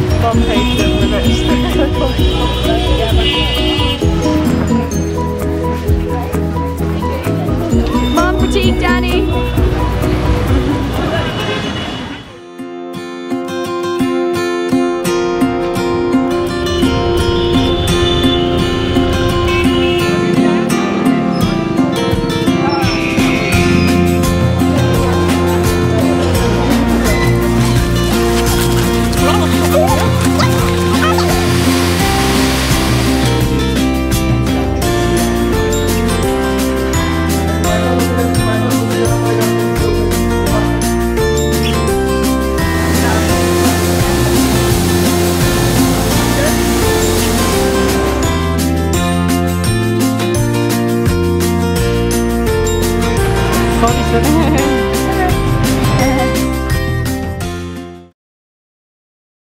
It when it's Mom fatigue, Danny. 呵呵呵。